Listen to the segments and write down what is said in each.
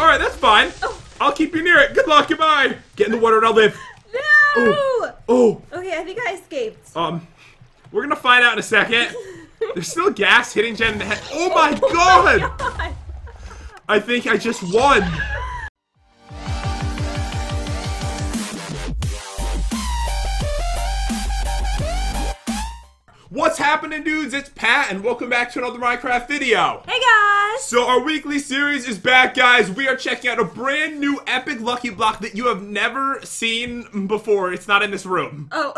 All right, that's fine. Oh. I'll keep you near it. Good luck. Goodbye. Get in the water and I'll live. No! Oh, Okay, I think I escaped. um, we're gonna find out in a second. There's still ghast hitting Jen in the head. Oh my god! God. I think I just won. What's happening, dudes? It's Pat, and welcome back to another Minecraft video. Hey guys! So our weekly series is back, guys. We are checking out a brand new epic lucky block that you have never seen before. It's not in this room. Oh,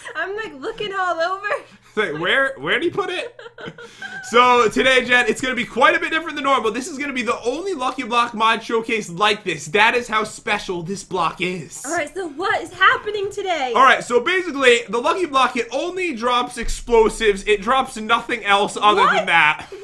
I'm like looking all over. Wait, where where did he put it? so today, Jen, it's gonna be quite a bit different than normal. This is gonna be the only Lucky Block mod showcase like this. That is how special this block is. Alright, so what is happening today? Alright, so basically, the Lucky Block, it only drops explosives. It drops nothing else other What? than that.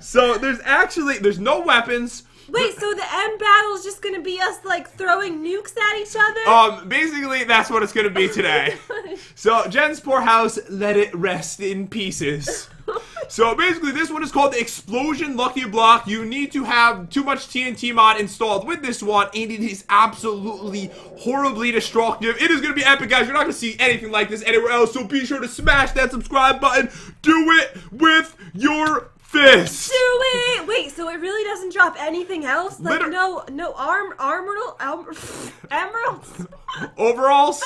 So there's actually, there's no weapons. Wait, so the end battle is just gonna be us like throwing nukes at each other? Um, basically, that's what it's gonna be today. So, Jen's poor house, let it rest in pieces. So basically, this one is called the Explosion Lucky Block. You need to have too much TNT mod installed with this one, and it is absolutely horribly destructive. It is going to be epic, guys. You're not to see anything like this anywhere else, so be sure to smash that subscribe button. Do it with your fist. Do it! Wait, so it really doesn't drop anything else? Like Liter- no no arm armoral arm, emeralds? Overalls,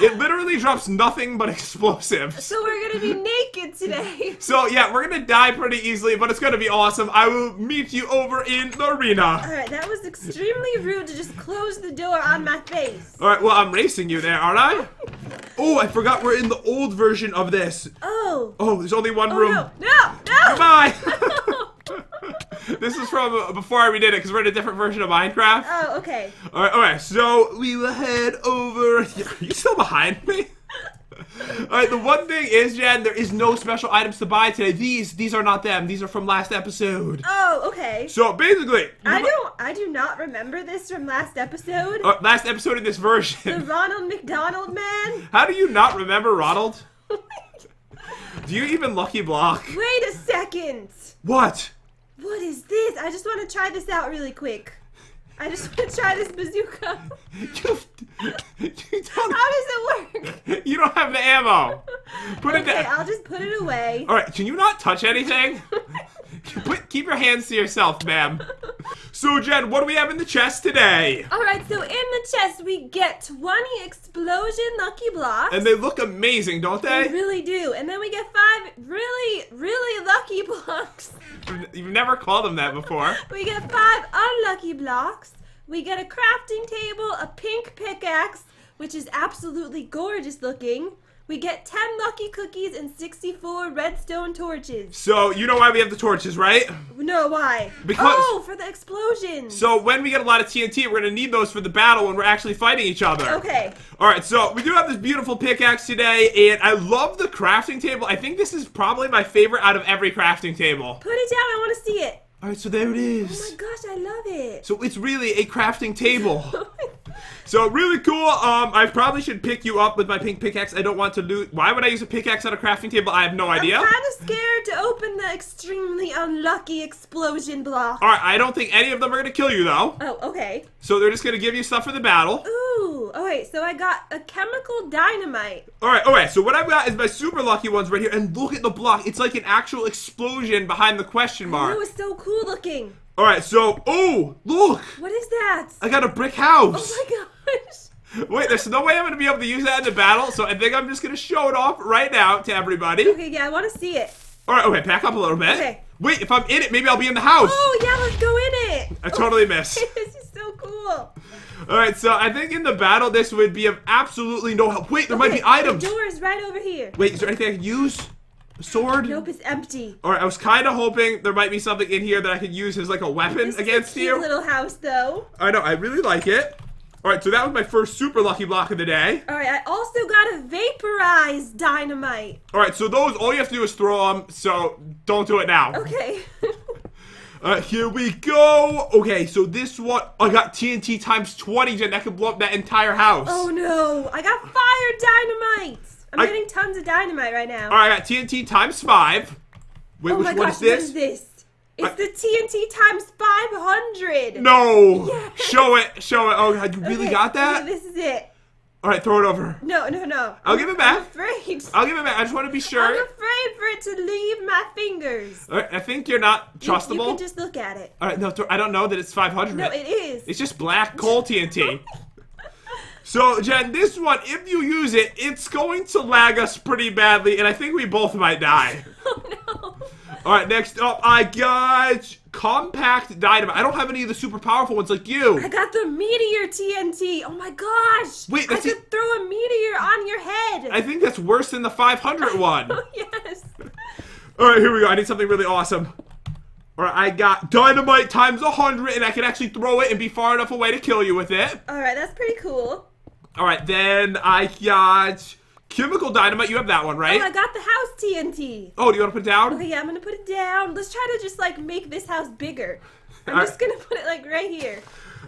it literally drops nothing but explosives. So we're gonna be naked today. So yeah, we're gonna die pretty easily, but it's gonna be awesome. I will meet you over in the arena. Alright, that was extremely rude to just close the door on my face. All right, well I'm racing you there, aren't I? Oh, I forgot we're in the old version of this. Oh. Oh, there's only one Oh room. no, no, no! Goodbye. this is from uh, before I redid it because we're in a different version of Minecraft. Oh, okay. All right, all right. So we will head over. Are you still behind me? All right. The one thing is, Jen, there is no special items to buy today. These, these are not them. These are from last episode. Oh, okay. So basically, I don't I do not remember this from last episode. uh, last episode in this version. The. Ronald McDonald man. How do you not remember Ronald? Do you even lucky block? Wait a second. What? What is this? I just want to try this out really quick. I just want to try this bazooka. You, you don't. How does it work? You don't have the ammo. Put it Okay, down. I'll just put it away. All right, can you not touch anything? Put, keep your hands to yourself, ma'am. So, Jen, what do we have in the chest today? Alright, so in the chest we get 20 explosion lucky blocks. And they look amazing, don't They they? really do. And then we get five really, really lucky blocks. You've never called them that before. We get five unlucky blocks. We get a crafting table, a pink pickaxe, which is absolutely gorgeous looking. We get 10 lucky cookies and 64 redstone torches. So, you know why we have the torches, right? No, why? Because- Oh, for the explosions. So, when we get a lot of TNT, we're gonna need those for the battle when we're actually fighting each other. Okay. All right, so we do have this beautiful pickaxe today, and I love the crafting table. I think this is probably my favorite out of every crafting table. Put it down. I want to see it. All right, so there it is. Oh my gosh, I love it. So it's really a crafting table. Oh So really cool. Um, I probably should pick you up with my pink pickaxe. I don't want to lose. Why would I use a pickaxe on a crafting table? I have no idea. I'm kind of scared to open the extremely unlucky explosion block. All right, I don't think any of them are gonna kill you though. Oh, okay. So they're just gonna give you stuff for the battle. Ooh, alright, so I got a chemical dynamite. All right, all right. So what I've got is my super lucky ones right here, and look at the block. It's like an actual explosion behind the question That mark. was so cool looking. All right, so oh look, What is that? I got a brick house. Oh my gosh. Wait, there's no way I'm gonna be able to use that in the battle, so I think I'm just gonna show it off right now to everybody. Okay, yeah, I want to see it. All right, okay, back up a little bit. Okay. Wait, if I'm in it, maybe I'll be in the house. Oh yeah, let's go in it. I totally missed. this is so cool. All right, so I think in the battle this would be of absolutely no help. Wait, there might Okay, be items. The door is right over here. Wait, is there anything I can use? Sword? Nope, it's empty. All right, I was kind of hoping there might be something in here that I could use as like a weapon This against is a you. little house, though. I know, I really like it. All right, so that was my first super lucky block of the day. All right, I also got a vaporized dynamite. All right, so those all you have to do is throw them. So don't do it now. Okay. Uh, here we go. Okay, so this one I got TNT times 20, Jen. That could blow up that entire house. oh no, I got fire dynamite. I'm I- getting tons of dynamite right now. All right, I got TNT times five. Wait, oh which my one gosh, is this? is this? It's the TNT times 500. No! Yeah. Show it, show it. Oh god, you really Okay, got that? okay, this is it. Alright, throw it over. No, no, no. I'll give it back. I'm afraid. I'll give it back. I just want to be sure. I'm afraid for it to leave my fingers. Alright, I think you're not You- trustable. You, can just look at it. Alright, no, th- I don't know that it's 500. No, it is. It's just black coal TNT. So, Jen, this one, if you use it, it's going to lag us pretty badly, and I think we both might die. Oh no. Alright, next up, I got compact dynamite. I don't have any of the super powerful ones like you. I got the meteor TNT. Oh my gosh. Wait, I could throw a meteor on your head. I think that's worse than the 500 one. Oh yes. Alright, here we go. I need something really awesome. Alright, I got dynamite times 100, and I can actually throw it and be far enough away to kill you with it. All right, that's pretty cool. Alright, then I got chemical dynamite. You have that one, right? Oh, I got the house TNT. Oh, do you want to put it down? Okay, yeah, I'm gonna put it down. Let's try to just like make this house bigger. I'm All right. just gonna put it like right here.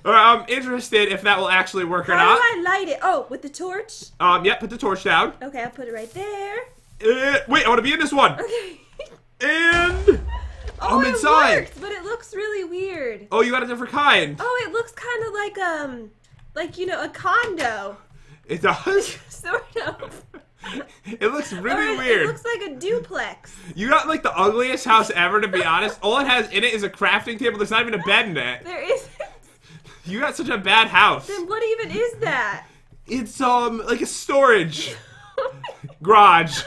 Alright, I'm interested if that will actually work or not. How do I light it? Oh, with the torch. Um, yeah, put the torch down. Okay, I'll put it right there. Uh, wait, I want to be in this one. Okay. And Oh, I'm it inside. worked, but it looks really weird. oh, you got a different kind. Oh, it looks kind of like um, like you know, a condo, It does. sort of. It looks really it, weird. It looks like a duplex. You got like the ugliest house ever, to be honest. All it has in it is a crafting table. There's not even a bed in it. There isn't. You got such a bad house. then what even is that? It's um like a storage garage.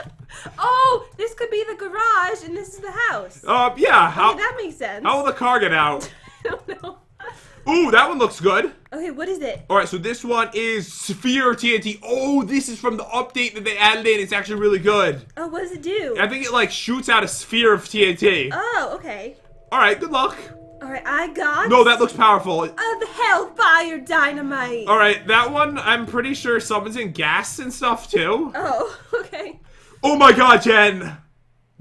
oh, this could be the garage, and this is the house. Um, yeah. How okay, that makes sense. how will the car get out? I don't know. Ooh, that one looks good. Okay, what is it? All right, so this one is Sphere TNT. Oh, this is from the update that they added in. It's actually really good. Oh, what does it do? I think it like shoots out a sphere of TNT. Oh, okay. All right, good luck. All right, I got. No, that looks powerful. The Hellfire Dynamite. All right, that one I'm pretty sure summons in ghast and stuff too. Oh, okay. Oh my God, Jen!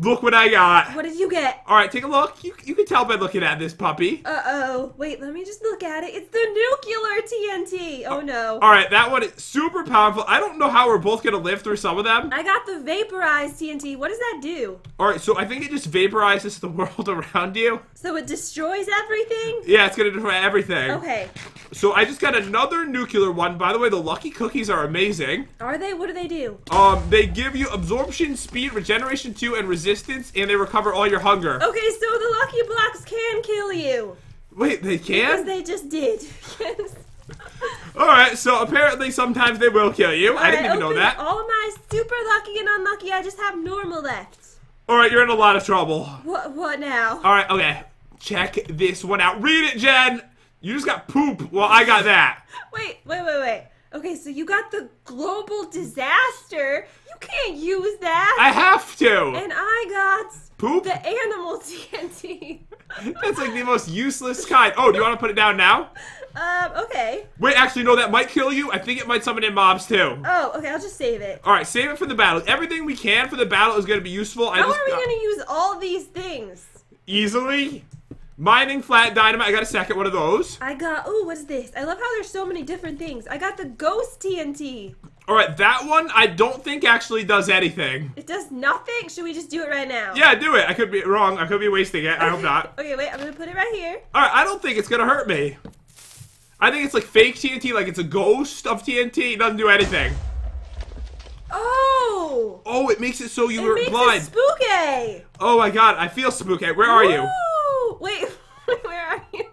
Look what I got. What did you get? All right, take a look. You you can tell by looking at this puppy. Uh oh. Wait, let me just look at it. It's the nuclear TNT. Oh no. All right, that one is super powerful. I don't know how we're both gonna live through some of them. I got the vaporized TNT. What does that do? All right, so I think it just vaporizes the world around you. So it destroys everything? Yeah, it's gonna destroy everything. Okay. So I just got another nuclear one. By the way, the lucky cookies are amazing. Are they? What do they do? Um, they give you absorption, speed, regeneration two, and resistance, and they recover all your hunger. Okay, so the lucky blocks can kill you. Wait, they can? Because they just did. yes. All right, so apparently sometimes they will kill you. I didn't Alright, even know that. All my super lucky and unlucky, I just have normal left. All right, you're in a lot of trouble. What? What now? All right, okay. Check this one out. Read it, Jen. You just got poop. Well, I got that. Wait, wait, wait, wait. Okay, so you got the global disaster. You can't use that. I have to. and I got Poop? the animal TNT. That's like the most useless kind. Oh, do you want to put it down now? um, okay. Wait, actually, no, that might kill you. I think it might summon in mobs too. Oh, okay, I'll just save it. All right, save it for the battle. Everything we can for the battle is going to be useful. I How just are we got- gonna use all these things? easily mining flat dynamite. I got a second one of those. I got, ooh, what's this? I love how there's so many different things. I got the ghost TNT. All right, that one I don't think actually does anything. It does nothing. Should we just do it right now? Yeah, do it. I could be wrong. I could be wasting it. I hope not. Okay, wait, I'm gonna put it right here. All right, I don't think it's gonna hurt me. I think it's like fake TNT, like it's a ghost of TNT. It doesn't do anything. Oh! Oh, it makes it so you It were blind. it spooky! oh my god, I feel spooky. Where are you? Wait, where are you?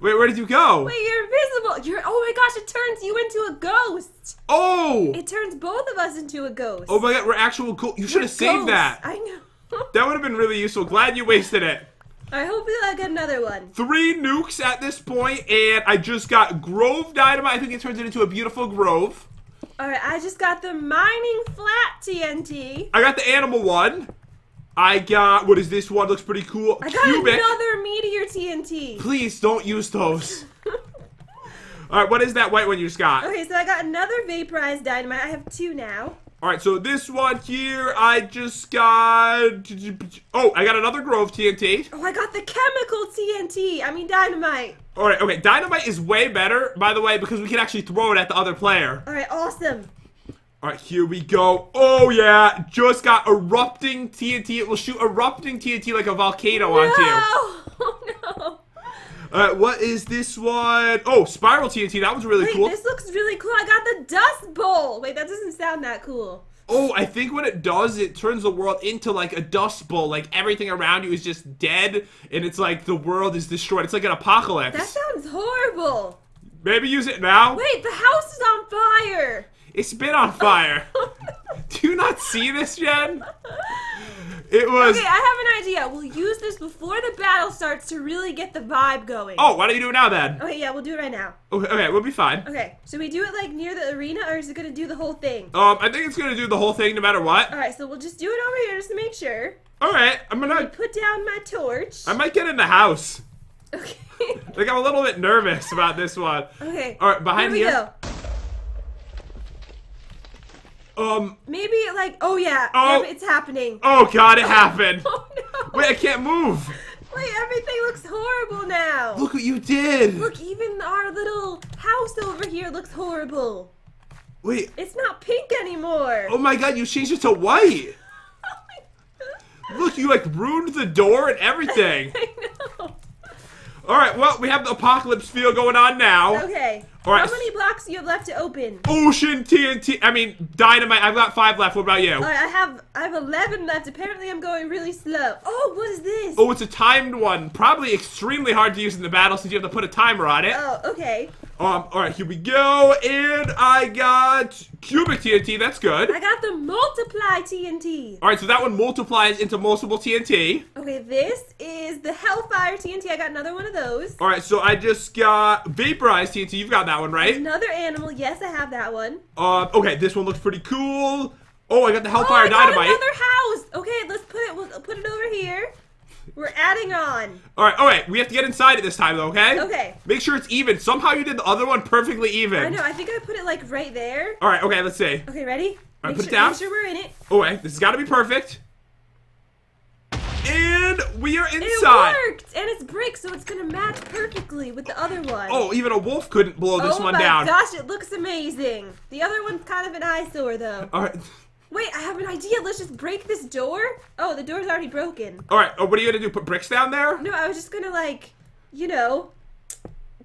Wait, where did you go? Wait, you're invisible. You're. Oh my gosh! It turns you into a ghost. Oh! It turns both of us into a ghost. Oh my god, we're actual cool. You should have saved Ghosts. that. I know. That would have been really useful. Glad you wasted it. I hope I get another one. Three nukes at this point, and I just got Grove Dynamite. I think it turns it into a beautiful grove. All right, I just got the mining flat TNT. I got the animal one. I got what is this one? Looks pretty cool. I got Cubic. another meteor TNT. Please don't use those. All right, what is that white one you just got? Okay, so I got another vaporized dynamite. I have two now. All right, so this one here, I just got. Oh, I got another Grove TNT. Oh, I got the chemical TNT. I mean dynamite. All right, okay, Dynamite is way better, by the way, because we can actually throw it at the other player. All right, awesome. All right, here we go. Oh yeah, just got erupting TNT. It will shoot erupting TNT like a volcano onto you. No! Oh no. All right, what is this one? Oh, Spiral TNT. That was really Wait, cool. this looks really cool. I got the dust bowl. Wait, that doesn't sound that cool. Oh, I think what it does, it turns the world into like a dust bowl. Like everything around you is just dead, and it's like the world is destroyed. It's like an apocalypse. That sounds horrible. Maybe use it now. Wait, the house is on fire. It's been on fire. Do you not see this, Jen? It was. Okay, I have an idea. We'll use this before the battle starts to really get the vibe going. Oh, why don't you do it now then? Okay, yeah, we'll do it right now. Okay, okay, we'll be fine. Okay, so we do it like near the arena or is it gonna do the whole thing? Um, I think it's gonna do the whole thing no matter what. Alright, so we'll just do it over here just to make sure. All right, I'm gonna. Put down my torch. I might get in the house. Okay. Like I'm a little bit nervous about this one. okay. All right, behind here we here. go. Um. Maybe like oh yeah, Oh. it's happening. Oh God, it happened. Oh no. Wait, I can't move. Wait, everything looks horrible now. Look what you did. Look, even our little house over here looks horrible. Wait. It's not pink anymore. Oh my God, you changed it to white. Look, you like ruined the door and everything. I know. All right, well, we have the apocalypse feel going on now. Okay. All right. How many blocks do you have left to open? Ocean TNT. I mean, dynamite. I've got five left. What about you? All right, I have I have 11 left. Apparently, I'm going really slow. Oh, what is this? Oh, it's a timed one. Probably extremely hard to use in the battle since you have to put a timer on it. Oh, okay. Um, all right, here we go. And I got cubic TNT. That's good. I got the multiply TNT. All right, so that one multiplies into multiple TNT. Okay, this is the Hellfire TNT. I got another one of those. All right, so I just got vaporized TNT. You've got that one, right? Another animal. Yes, I have that one. Um, okay, this one looks pretty cool. Oh, I got the Hellfire oh, I got Dynamite. another house. Okay, let's put it. We'll put it over here. We're adding on. All right, all right, we have to get inside it this time, though, okay? Okay. Make sure it's even. Somehow you did the other one perfectly even. I know. I think I put it like right there. All right, okay, let's see. Okay, ready? All right, Make put it sure, down. Make sure we're in it. Oh, wait, this has got to be perfect. And we are inside. It worked, and it's brick, so it's gonna match perfectly with the other one. Oh, even a wolf couldn't blow this oh one my down. gosh, it looks amazing. The other one's kind of an eyesore, though. All right, Wait, I have an idea. Let's just break this door. Oh, the door's already broken. all right. Oh, what are you gonna do? Put bricks down there? No, I was just gonna like, you know,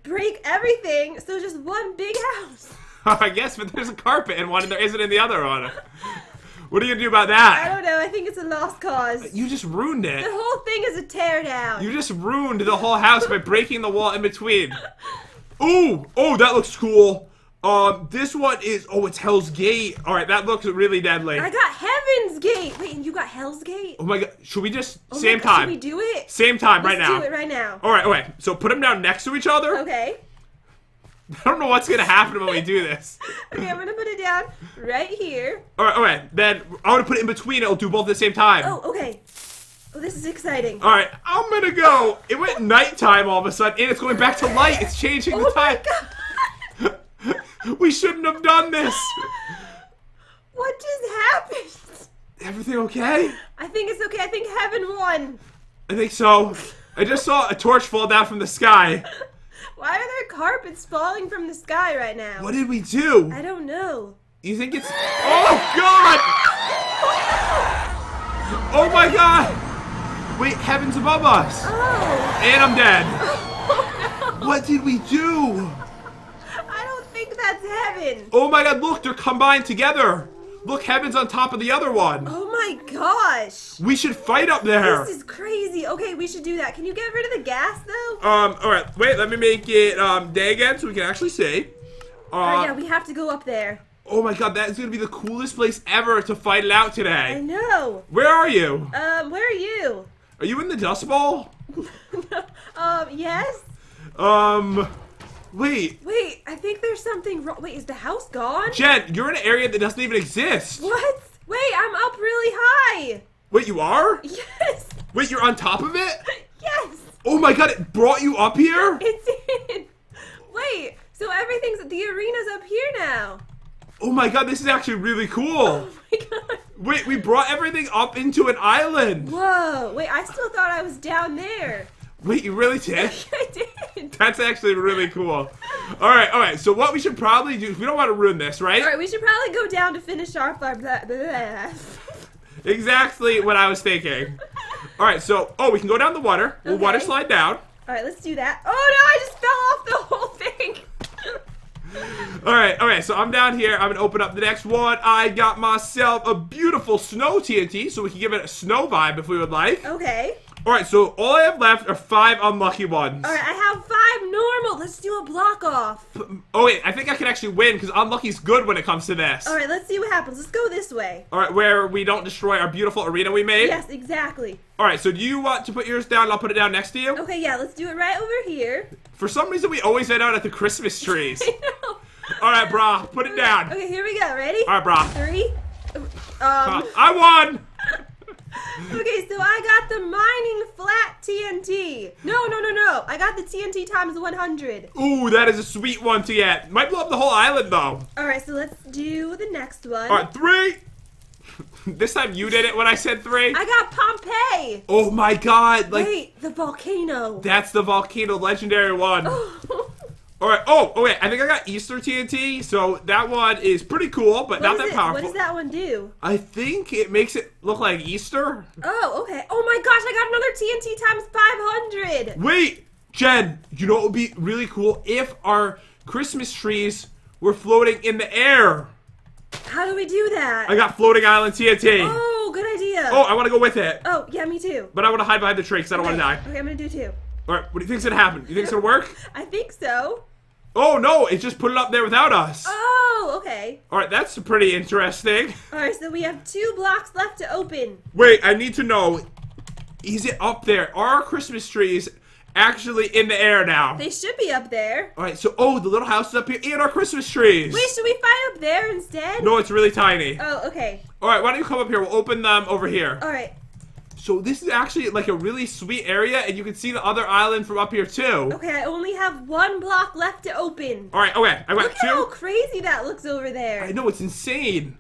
break everything. So just one big house. I guess, but there's a carpet in one, and there isn't in the other one. What are you gonna do about that? I don't know. I think it's a lost cause. You just ruined it. The whole thing is a teardown. You just ruined the whole house by breaking the wall in between. Ooh, oh, that looks cool. Um, this one is oh, it's Hell's Gate. All right, that looks really deadly. I got Heaven's Gate. Wait, and you got Hell's Gate? Oh my god, should we just Oh same God, Should time? we do it? Same time, right Let's now. do it right now. All right, okay. So put them down next to each other. Okay. I don't know what's gonna happen when we do this. Okay, I'm gonna put it down right here. All right, all right. Then I want to put it in between. It'll do both at the same time. Oh, okay. Oh, this is exciting. All right, I'm gonna go. It went nighttime all of a sudden, and it's going back to light. It's changing Oh the my time. god! We shouldn't have done this. What just happened? Everything okay? I think it's okay. I think heaven won. I think so. I just saw a torch fall down from the sky. Why are there carpets falling from the sky right now? What did we do? I don't know. You think it's? Oh God! Oh my God! Wait, heaven's above us, Oh. and I'm dead. oh no. What did we do? That's heaven. Oh my God! Look, they're combined together. Look, heaven's on top of the other one. Oh my gosh. We should fight up there. This is crazy. Okay, we should do that. Can you get rid of the ghast though? Um. All right. Wait. Let me make it um day again so we can actually see. Uh, Alright, yeah, we have to go up there. Oh my God! That is gonna be the coolest place ever to fight it out today. I know. Where are you? Um, where are you? Are you in the Dust Bowl? um, yes. Um. Wait, Wait, I think there's something wrong. Wait, is the house gone? Jen, you're in an area that doesn't even exist. What? Wait, I'm up really high. Wait, you are? Yes. Wait, you're on top of it? Yes. Oh my god, it brought you up here? It's in. Wait, so everything's the arena's up here now. Oh my god, this is actually really cool. Oh my god. Wait, we brought everything up into an island. Whoa. Wait, I still thought I was down there. Wait, you really did? I did. That's actually really cool. Alright, alright, so what we should probably do, we don't want to ruin this, right? All right, we should probably go down to finish off our blah, blah, blah. Exactly what I was thinking. All right, so oh, we can go down the water. We'll water slide down. All right, let's do that. Oh no, I just fell off the whole thing. all right, all right. so I'm down here. I'm gonna open up the next one. I got myself a beautiful snow TNT, so we can give it a snow vibe if we would like. okay. All right, so all I have left are five unlucky ones. All right, I have five normal. Let's do a block off. Oh wait, I think I can actually win because unlucky's good when it comes to this. All right, let's see what happens. Let's go this way. All right, where we don't destroy our beautiful arena we made. Yes, exactly. All right, so do you want to put yours down? I'll put it down next to you. Okay, yeah, let's do it right over here. For some reason, we always end out at the Christmas trees. I know. All right, brah, put it down. Okay, here we go. Ready? All right, brah. Three. Um. I won. Okay, so I got the mining flat TNT. No, no, no, no. I got the TNT times 100. Ooh, that is a sweet one to get. Might blow up the whole island though. All right, so let's do the next one. All right, three. this time you did it when I said three. I got Pompeii. Oh my god, like Wait, the volcano. that's the volcano legendary one. All right. Oh, oh wait. I think I got Easter TNT, so that one is pretty cool, but What not that it- powerful. What does that one do? I think it makes it look like Easter. Oh, okay. Oh my gosh, I got another TNT times 500. Wait, Jen. You know what would be really cool if our Christmas trees were floating in the air. How do we do that? I got floating island TNT. Oh, Oh, good idea. Oh, I want to go with it, Oh, yeah, me too. but I want to hide behind the tree because I don't want to die. Okay, I'm gonna do too. All right. What do you think's gonna happen? You think it's gonna work? I think so. Oh no! It just put it up there without us. Oh, okay. All right. That's pretty interesting. All right, so we have two blocks left to open. Wait, I need to know. Is it up there? Are our Christmas trees actually in the air now? They should be up there. All right. So, oh, the little house is up here and our Christmas trees. Wait, should we fight up there instead? No, it's really tiny. Oh, okay. All right. Why don't you come up here? We'll open them over here. All right. So this is actually like a really sweet area, and you can see the other island from up here too. Okay, I only have one block left to open. All right. Okay. I got Look at how two. crazy that looks over there. I know it's insane.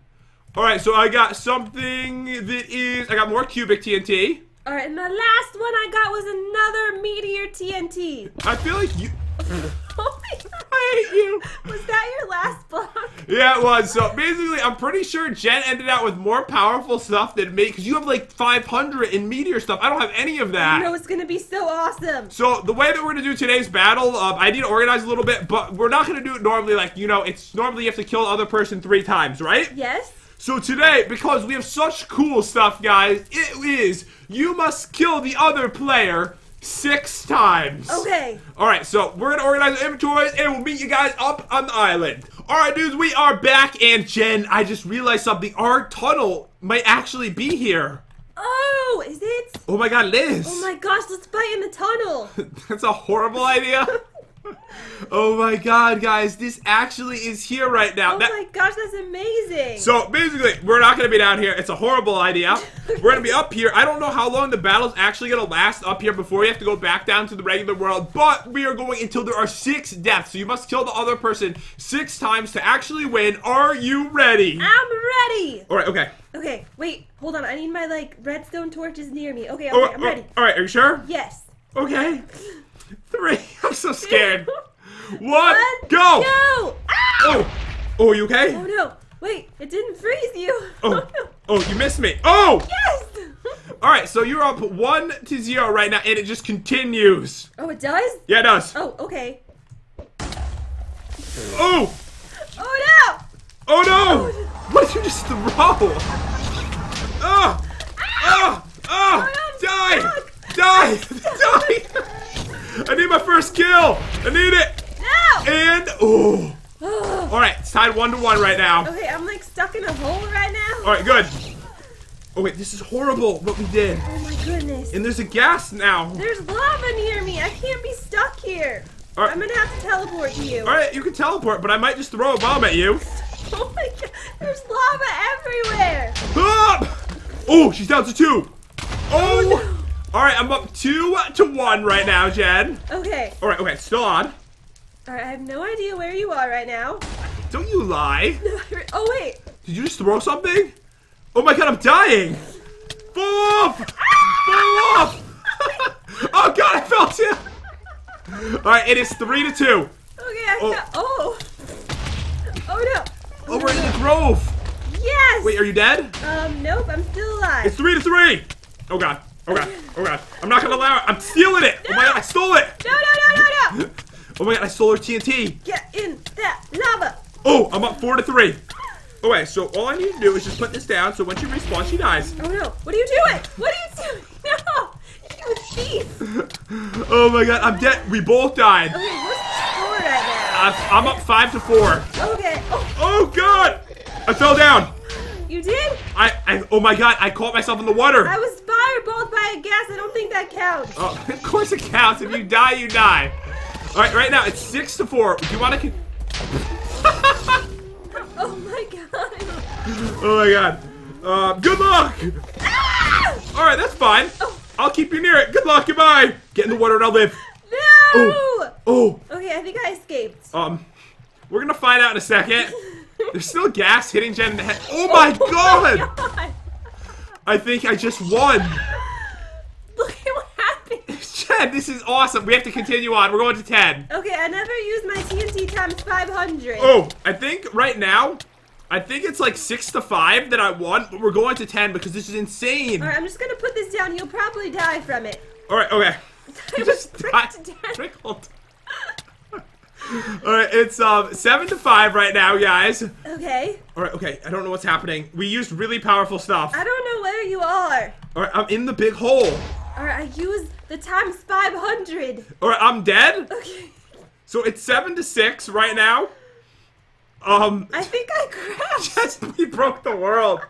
All right. So I got something that is. I got more cubic TNT. All right, and the last one I got was another meteor TNT. I feel like you. Oh my god. I hate you. Was that your last block? Yeah, it was. So basically, I'm pretty sure Jen ended out with more powerful stuff than me because you have like 500 in meteor stuff. I don't have any of that. I know it's gonna be so awesome. So the way that we're gonna do today's battle, um, I need to organize a little bit, but we're not gonna do it normally. Like you know, it's normally you have to kill the other person three times, right? Yes? So today, because we have such cool stuff, guys, it is you must kill the other player six times. Okay. All right, so we're gonna organize the inventories, and we'll meet you guys up on the island. All right, dudes, we are back, and Jen, I just realized something. Our tunnel might actually be here. Oh, is it? Oh my God, Liz! Oh my gosh, let's fight in the tunnel. That's a horrible idea. oh my God, guys, this actually is here right now. Oh That- my gosh, that's amazing. so basically, we're not gonna be down here. It's a horrible idea. We're gonna be up here. I don't know how long the battle's actually gonna last up here before we have to go back down to the regular world, but we are going until there are six deaths. So you must kill the other person six times to actually win. Are you ready? I'm ready. All right. Okay. Okay, wait, hold on. I need my like redstone torches near me. Okay, okay, Oh, I'm oh, ready. all right. Are you sure? Yes. Okay. Three. I'm so scared. One. One, Go. Go! Ah! Oh. Oh, are you okay? Oh no! Wait, it didn't freeze you. Oh. no. Oh, you missed me. Oh. Yes. All right. So you're up one to zero right now, and it just continues. oh, it does. Yeah, it does. Oh, okay. Oh. Oh no! Oh no! What did you just throw? Ah! Ah! Ah! Die! Die! Die! I need my first kill! I need it! No! And oh! Alright, it's tied one to one right now. okay, I'm like stuck in a hole right now. Alright, good. Oh wait, this is horrible what we did. Oh my goodness. And there's a ghast now. There's lava near me. I can't be stuck here. Alright. I'm gonna have to teleport to you. Alright, you can teleport, but I might just throw a bomb at you. Oh my god. There's lava everywhere. Ah! Oh, she's down to two. Oh! Alright, I'm up two to one right now, Jen. Okay. Alright, okay, still on. Alright, I have no idea where you are right now. Don't you lie. Oh wait. Did you just throw something? Oh my god, I'm dying! Fall off! Fall off! oh god, I fell too! Alright, it is three to two. Okay, I Oh. got. Oh. Oh no. Oh, we're in the grove. Yes. Wait, are you dead? Um, nope, I'm still alive. It's three to three. Oh god. Oh god. Oh god. I'm not gonna allow it. I'm stealing it. Oh my god, I stole it. No, no, no, no, no! Oh my god, I stole her TNT. Get in that lava! Oh, I'm up four to three. Okay, so all I need to do is just put this down so when she respawns, she dies. Oh no, what are you doing? What are you doing? No! You thief! Oh my god, I'm dead. We both died. Okay, what's the score right Uh, I'm up five to four. Okay, oh, Oh god! I fell down. You did? I, I, oh my god, I caught myself in the water. I was firebolt by a ghast, I don't think that counts. Oh, of course it counts. If you die, you die. All right, right now it's six to four. Do you want to? Oh my god. Oh my god. Uh, good luck. Ah! All right, that's fine. Oh. I'll keep you near it. Good luck. Goodbye. Get in the water and I'll live. No! Oh, Okay, I think I escaped. um, we're gonna find out in a second. There's still ghast hitting Jen in the head. Oh, oh my god! God! I think I just won. Look at what happened. Jen, this is awesome. We have to continue on. We're going to 10. Okay, I never used my TNT times 500. Oh, I think right now, I think it's like 6 to 5 that I won, but we're going to 10 because this is insane. Alright, I'm just gonna put this down. You'll probably die from it. Alright, okay. I You was just pricked died. Trickled. Alright, it's um 7 to 5 right now, guys. Okay. Alright, okay. I don't know what's happening. We used really powerful stuff. I don't know where you are. Alright, I'm in the big hole. Alright, I used the times 500. Alright, I'm dead. Okay. So it's 7 to 6 right now. Um, I think I crashed. Yes, we broke the world.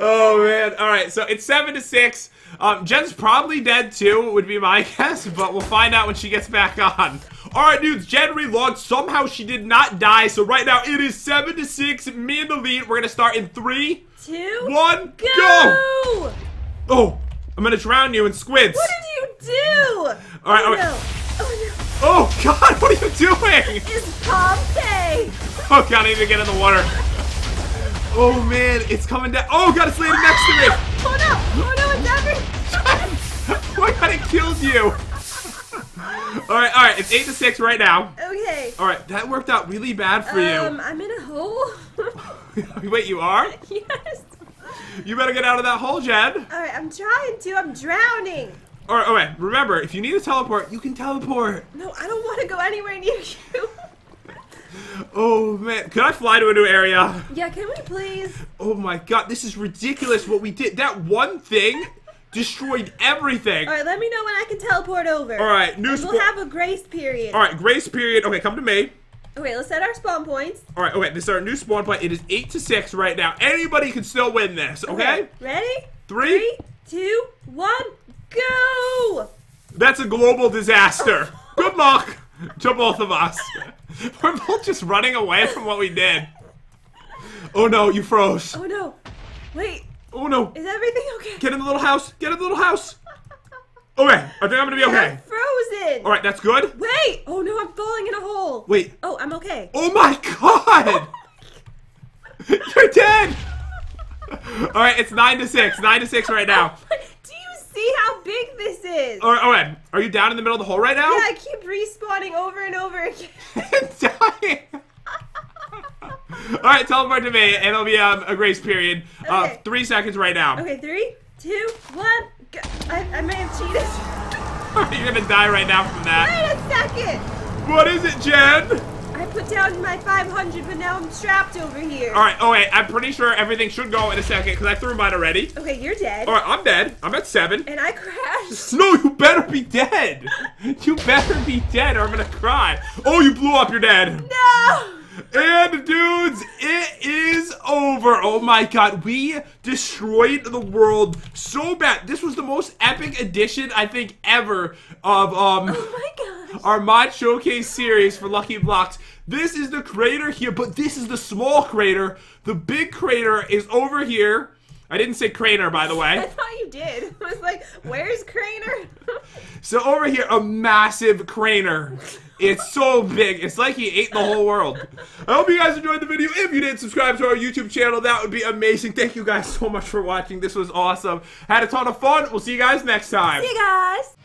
Oh man! All right, so it's seven to six. Um, Jen's probably dead too, would be my guess, but we'll find out when she gets back on. All right, dudes. Jen relogged. Somehow she did not die. So right now it is seven to six. Me in the lead. We're gonna start in three, Two. one, Go! go. Oh, I'm gonna drown you in squids. What did you do? All right, oh, all right. no. Oh Oh God, what are you doing? It's Pompeii. Oh God, I need to get in the water. Oh man, it's coming down. Oh God, it's landing next to me. Oh no. Oh no, it's every. Oh my god, it killed you! alright, alright, it's 8 to 6 right now. Okay. Alright, that worked out really bad for you. Um, I'm in a hole. Wait, you are? yes. You better get out of that hole, Jed. Alright, I'm trying to. I'm drowning. Alright, alright, remember, if you need to teleport, you can teleport. No, I don't want to go anywhere near you. Oh man, can I fly to a new area? yeah, can we please? Oh my god, this is ridiculous what we did. That one thing destroyed everything. Alright, let me know when I can teleport over. Alright, new And. We'll have a grace period. Alright, grace period. Okay, come to me. Okay, let's set our spawn points. Alright, okay, this is our new spawn point. It is 8 to 6 right now. Anybody can still win this, okay? Ready? Three. Three, two, one, go! That's a global disaster. Good luck to both of us. We're both just running away from what we did. Oh no, you froze. Oh no. Wait, Oh no. is everything okay? Get in the little house. Get in the little house. Okay, I think I'm gonna be okay. I'm frozen. Alright, that's good. Wait. Oh no, I'm falling in a hole. Wait. Oh, I'm okay. Oh my god! Oh, You're dead! Alright, it's 9 to 6. 9 to 6 right now. Do you see how big this is? Alright, alright. Are you down in the middle of the hole right now? Yeah, I keep respawning over and over again. dying. All right, teleport to me, and it'll be um, a grace period of Okay. three seconds right now. Okay, three, two, one, go. I, I may have cheated. You're gonna die right now from that. Wait a second. What is it, Jen? I put down my 500, but now I'm trapped over here. All right. Oh wait, I'm pretty sure everything should go in a second because I threw mine already. Okay, you're dead. All right, I'm dead. I'm at seven. And I crashed. No, you better be dead. You better be dead, or I'm gonna cry. Oh, you blew up. You're dead. No! And dudes, it is over. Oh my god, we destroyed the world so bad. This was the most epic edition I think ever of um Oh. Our mod showcase series for Lucky Blocks. This is the crater here, but this is the small crater. The big crater is over here. I didn't say crater, by the way. I thought you did. I was like, where's Craner? So over here, a massive crater. It's so big. It's like he ate the whole world. I hope you guys enjoyed the video. If you did, subscribe to our YouTube channel. That would be amazing. Thank you guys so much for watching. This was awesome. Had a ton of fun. We'll see you guys next time. See you guys.